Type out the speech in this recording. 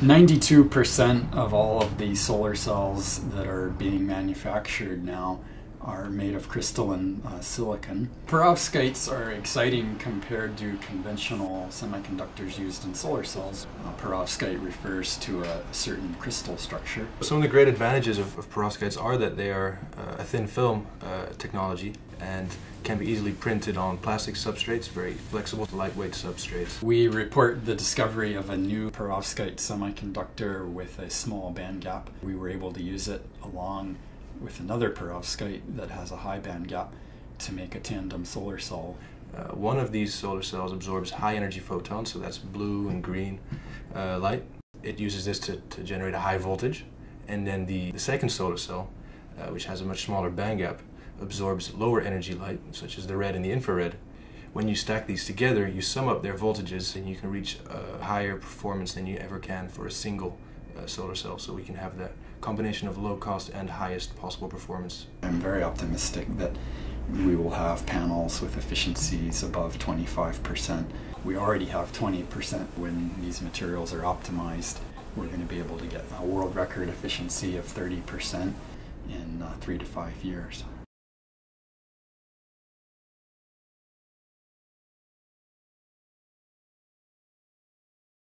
92% of all of the solar cells that are being manufactured now are made of crystalline uh, silicon. Perovskites are exciting compared to conventional semiconductors used in solar cells. Uh, perovskite refers to a, a, certain crystal structure. Some of the great advantages of, of perovskites are that they are uh, a thin film uh, technology and can be easily printed on plastic substrates, very flexible, lightweight substrates. We report the discovery of a new perovskite semiconductor with a small band gap. We were able to use it along with another perovskite that has a high band gap to make a tandem solar cell. Uh, one of these solar cells absorbs high energy photons, so that's blue and green uh, light. It uses this to, to generate a high voltage. And then the, the second solar cell, uh, which has a much smaller band gap, absorbs lower energy light, such as the red and the infrared. When you stack these together, you sum up their voltages and you can reach a higher performance than you ever can for a single uh, solar cell. So we can have that combination of low cost and highest possible performance. I'm very optimistic that we will have panels with efficiencies above 25%. We already have 20% when these materials are optimized. We're going to be able to get a world record efficiency of 30% in uh, three to five years.